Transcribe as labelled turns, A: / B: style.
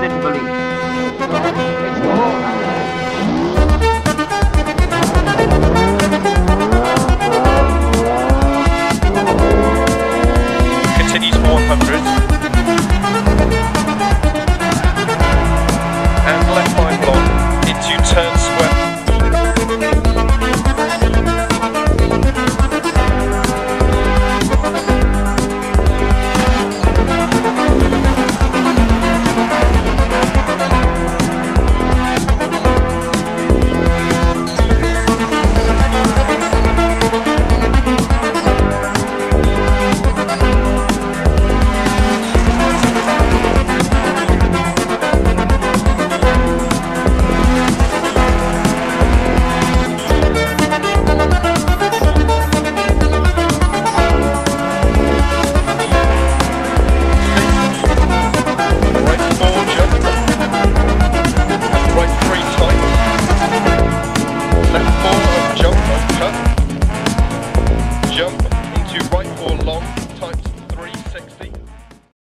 A: believes in belief.
B: Continues 400.